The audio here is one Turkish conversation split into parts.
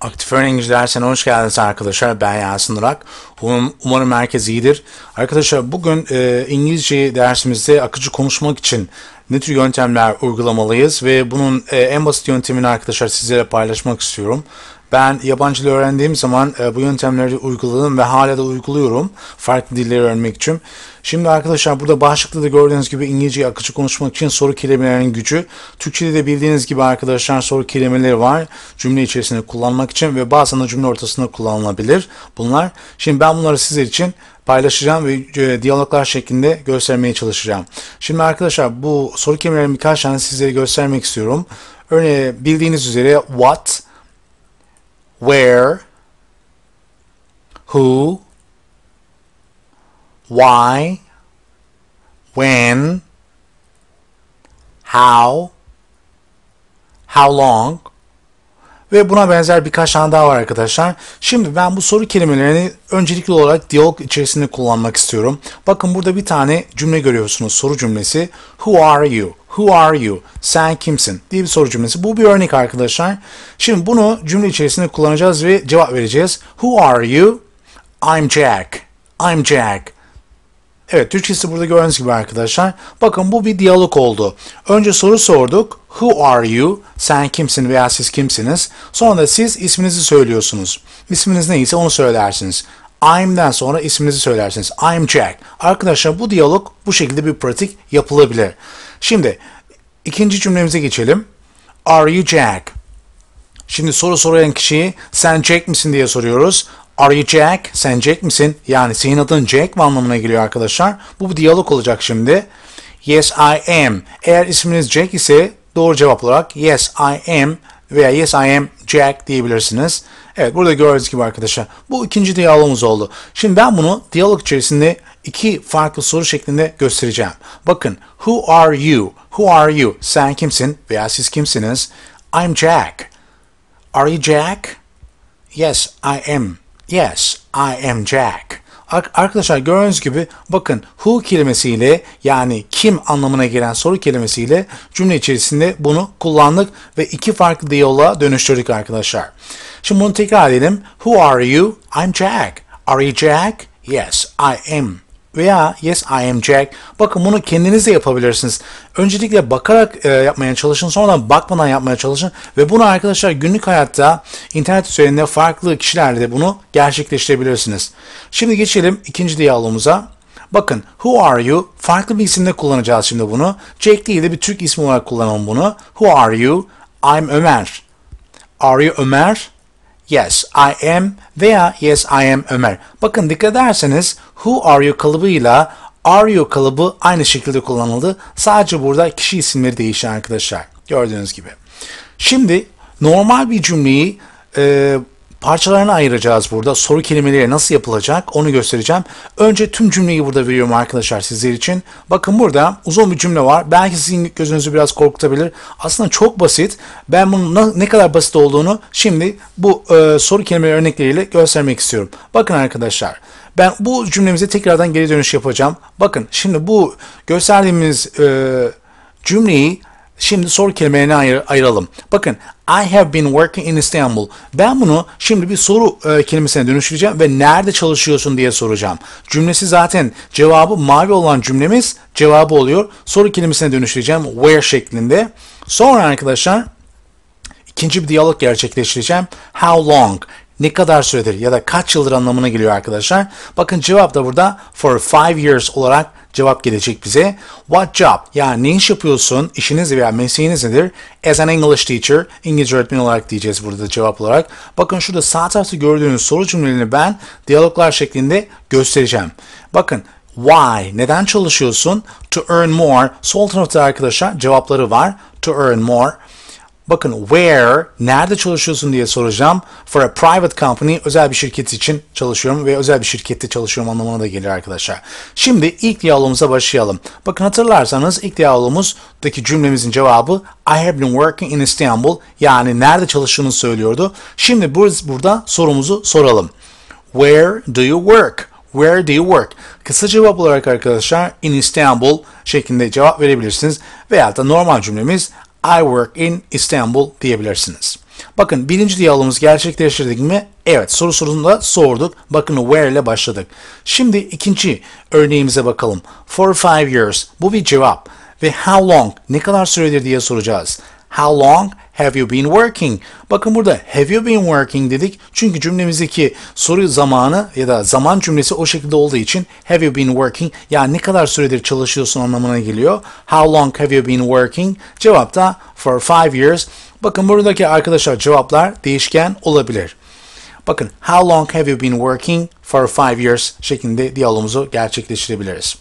Aktif Öğrenci dersine hoş geldiniz arkadaşlar. Ben Yasin Durak. Um, umarım herkes iyidir. Arkadaşlar bugün e, İngilizce dersimizde akıcı konuşmak için ne tür yöntemler uygulamalıyız ve bunun e, en basit yöntemini arkadaşlar sizlere paylaşmak istiyorum. Ben yabancı dil öğrendiğim zaman e, bu yöntemleri uyguladım ve hala da uyguluyorum farklı dilleri öğrenmek için. Şimdi arkadaşlar burada başlıkta da gördüğünüz gibi İngilizceyi akıcı konuşmak için soru kelimelerin gücü. Türkçede de bildiğiniz gibi arkadaşlar soru kelimeleri var cümle içerisinde kullanmak için ve bazen de cümle ortasında kullanılabilir bunlar. Şimdi ben bunları sizler için paylaşacağım ve e, diyaloglar şeklinde göstermeye çalışacağım. Şimdi arkadaşlar bu soru kelimelerin birkaç tane sizlere göstermek istiyorum. Örneğin bildiğiniz üzere what, where, who, why, when, how, how long ve buna benzer birkaç tane daha var arkadaşlar. Şimdi ben bu soru kelimelerini öncelikli olarak diyalog içerisinde kullanmak istiyorum. Bakın burada bir tane cümle görüyorsunuz. Soru cümlesi. Who are you? Who are you? Sen kimsin? diye bir soru cümlesi. Bu bir örnek arkadaşlar. Şimdi bunu cümle içerisinde kullanacağız ve cevap vereceğiz. Who are you? I'm Jack. I'm Jack. Evet Türkçesi burada gördüğünüz gibi arkadaşlar. Bakın bu bir diyalog oldu. Önce soru sorduk. Who are you? Sen kimsin veya siz kimsiniz? Sonra da siz isminizi söylüyorsunuz. İsminiz neyse onu söylersiniz. I'm'den sonra isminizi söylersiniz. I'm Jack. Arkadaşlar bu diyalog bu şekilde bir pratik yapılabilir. Şimdi ikinci cümlemize geçelim. Are you Jack? Şimdi soru soran kişiyi sen Jack misin diye soruyoruz. Are you Jack? Sen Jack misin? Yani senin adın Jack mi anlamına geliyor arkadaşlar. Bu bir diyalog olacak şimdi. Yes I am. Eğer isminiz Jack ise doğru cevap olarak yes I am veya yes I am Jack diyebilirsiniz. Evet burada gördüğünüz gibi arkadaşlar bu ikinci diyalogumuz oldu. Şimdi ben bunu diyalog içerisinde iki farklı soru şeklinde göstereceğim. Bakın who are you? Who are you? Sen kimsin veya siz kimsiniz? I'm Jack. Are you Jack? Yes I am. Yes, I am Jack. Arkadaşlar gördüğünüz gibi bakın who kelimesiyle yani kim anlamına gelen soru kelimesiyle cümle içerisinde bunu kullandık ve iki farklı diyaloğa dönüştürdük arkadaşlar. Şimdi bunu tekrar edelim. Who are you? I'm Jack. Are you Jack? Yes, I am veya yes I am Jack. Bakın bunu kendiniz de yapabilirsiniz. Öncelikle bakarak e, yapmaya çalışın sonra bakmadan yapmaya çalışın ve bunu arkadaşlar günlük hayatta internet üzerinde farklı kişilerle de bunu gerçekleştirebilirsiniz. Şimdi geçelim ikinci diyalogumuza. Bakın who are you? Farklı bir isimde kullanacağız şimdi bunu. Jack değil de bir Türk ismi olarak kullanalım bunu. Who are you? I'm Ömer. Are you Ömer? Yes, I am veya yes, I am Ömer. Bakın dikkat ederseniz who are you kalıbıyla are you kalıbı aynı şekilde kullanıldı. Sadece burada kişi isimleri değişiyor arkadaşlar. Gördüğünüz gibi. Şimdi normal bir cümleyi e, parçalarına ayıracağız burada. Soru kelimeleri nasıl yapılacak onu göstereceğim. Önce tüm cümleyi burada veriyorum arkadaşlar sizler için. Bakın burada uzun bir cümle var. Belki sizin gözünüzü biraz korkutabilir. Aslında çok basit. Ben bunun ne kadar basit olduğunu şimdi bu e, soru kelimeleri örnekleriyle göstermek istiyorum. Bakın arkadaşlar. Ben bu cümlemize tekrardan geri dönüş yapacağım. Bakın şimdi bu gösterdiğimiz e, cümleyi Şimdi soru kelimelerine ayır, ayıralım. Bakın I have been working in Istanbul. Ben bunu şimdi bir soru e, kelimesine dönüştüreceğim ve nerede çalışıyorsun diye soracağım. Cümlesi zaten cevabı mavi olan cümlemiz cevabı oluyor. Soru kelimesine dönüştüreceğim where şeklinde. Sonra arkadaşlar ikinci bir diyalog gerçekleştireceğim. How long? ne kadar süredir ya da kaç yıldır anlamına geliyor arkadaşlar. Bakın cevap da burada for five years olarak cevap gelecek bize. What job? Yani ne iş yapıyorsun? İşiniz veya mesleğiniz nedir? As an English teacher. İngilizce öğretmen olarak diyeceğiz burada cevap olarak. Bakın şurada sağ tarafta gördüğünüz soru cümlelerini ben diyaloglar şeklinde göstereceğim. Bakın Why? Neden çalışıyorsun? To earn more. Sol tarafta arkadaşlar cevapları var. To earn more. Bakın where, nerede çalışıyorsun diye soracağım. For a private company, özel bir şirket için çalışıyorum ve özel bir şirkette çalışıyorum anlamına da gelir arkadaşlar. Şimdi ilk diyalogumuza başlayalım. Bakın hatırlarsanız ilk diyalogumuzdaki cümlemizin cevabı I have been working in Istanbul. Yani nerede çalıştığını söylüyordu. Şimdi burada sorumuzu soralım. Where do you work? Where do you work? Kısa cevap olarak arkadaşlar in Istanbul şeklinde cevap verebilirsiniz. Veya da normal cümlemiz I work in Istanbul diyebilirsiniz. Bakın birinci diyalogumuzu gerçekleştirdik mi? Evet soru sorusunda sorduk. Bakın where ile başladık. Şimdi ikinci örneğimize bakalım. For five years. Bu bir cevap. Ve how long? Ne kadar süredir diye soracağız. How long have you been working? Bakın burada have you been working dedik. Çünkü cümlemizdeki soru zamanı ya da zaman cümlesi o şekilde olduğu için have you been working yani ne kadar süredir çalışıyorsun anlamına geliyor. How long have you been working? Cevap da for five years. Bakın buradaki arkadaşlar cevaplar değişken olabilir. Bakın how long have you been working for five years şeklinde diyalogumuzu gerçekleştirebiliriz.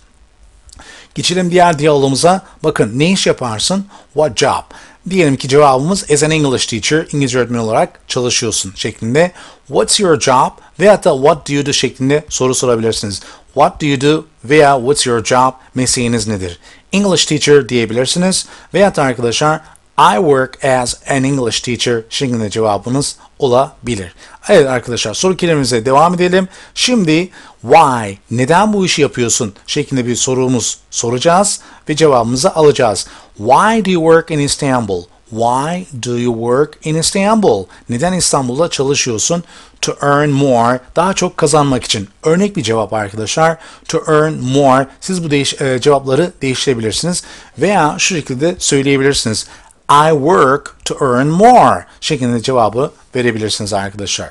Geçelim diğer diyalogumuza. Bakın ne iş yaparsın? What job? Diyelim ki cevabımız as an English teacher, İngilizce öğretmen olarak çalışıyorsun şeklinde. What's your job? Veyahut da what do you do şeklinde soru sorabilirsiniz. What do you do veya what's your job? Mesleğiniz nedir? English teacher diyebilirsiniz. Veyahut da arkadaşlar I work as an English teacher şeklinde cevabınız olabilir. Evet arkadaşlar soru kelimemize devam edelim. Şimdi why, neden bu işi yapıyorsun şeklinde bir sorumuz soracağız ve cevabımızı alacağız. Why do you work in Istanbul? Why do you work in Istanbul? Neden İstanbul'da çalışıyorsun? To earn more, daha çok kazanmak için. Örnek bir cevap arkadaşlar. To earn more. Siz bu değiş e, cevapları değiştirebilirsiniz veya şu şekilde söyleyebilirsiniz. I work to earn more şeklinde cevabı verebilirsiniz arkadaşlar.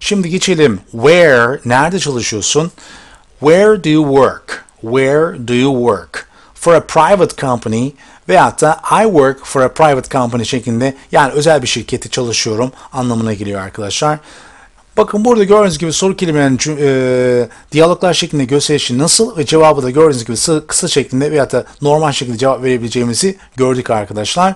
Şimdi geçelim. Where, nerede çalışıyorsun? Where do you work? Where do you work? For a private company veyahut da I work for a private company şeklinde yani özel bir şirkette çalışıyorum anlamına geliyor arkadaşlar. Bakın burada gördüğünüz gibi soru kelimelerinin e, diyaloglar şeklinde gösterişi nasıl ve cevabı da gördüğünüz gibi kısa, şeklinde veyahut da normal şekilde cevap verebileceğimizi gördük arkadaşlar.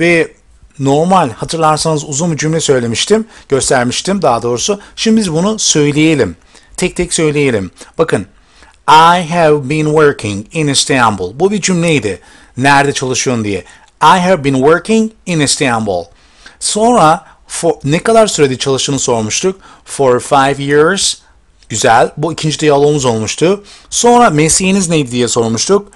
Ve normal hatırlarsanız uzun bir cümle söylemiştim, göstermiştim daha doğrusu. Şimdi biz bunu söyleyelim. Tek tek söyleyelim. Bakın I have been working in Istanbul. Bu bir cümleydi. Nerede çalışıyorsun diye. I have been working in Istanbul. Sonra for, ne kadar sürede çalıştığını sormuştuk. For five years. Güzel. Bu ikinci diyalogumuz olmuştu. Sonra mesleğiniz neydi diye sormuştuk.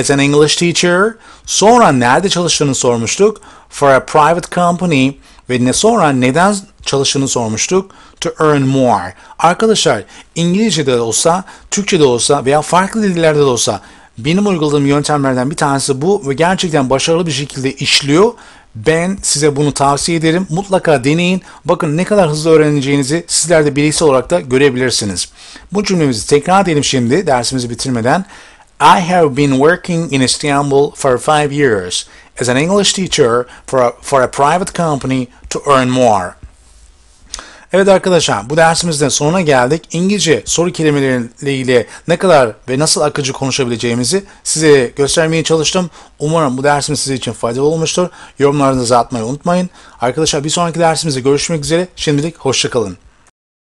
As an English teacher. Sonra nerede çalıştığını sormuştuk. For a private company. Ve ne sonra neden çalıştığını sormuştuk. To earn more. Arkadaşlar İngilizce'de de olsa, Türkçe'de olsa veya farklı dillerde de olsa benim uyguladığım yöntemlerden bir tanesi bu ve gerçekten başarılı bir şekilde işliyor. Ben size bunu tavsiye ederim. Mutlaka deneyin. Bakın ne kadar hızlı öğreneceğinizi sizler de bireysel olarak da görebilirsiniz. Bu cümlemizi tekrar edelim şimdi dersimizi bitirmeden. I have been working in Istanbul for five years as an English teacher for a, for a private company to earn more. Evet arkadaşlar bu dersimizde sonuna geldik. İngilizce soru kelimeleriyle ne kadar ve nasıl akıcı konuşabileceğimizi size göstermeye çalıştım. Umarım bu dersimiz sizin için faydalı olmuştur. Yorumlarınızı atmayı unutmayın. Arkadaşlar bir sonraki dersimizde görüşmek üzere. Şimdilik hoşçakalın.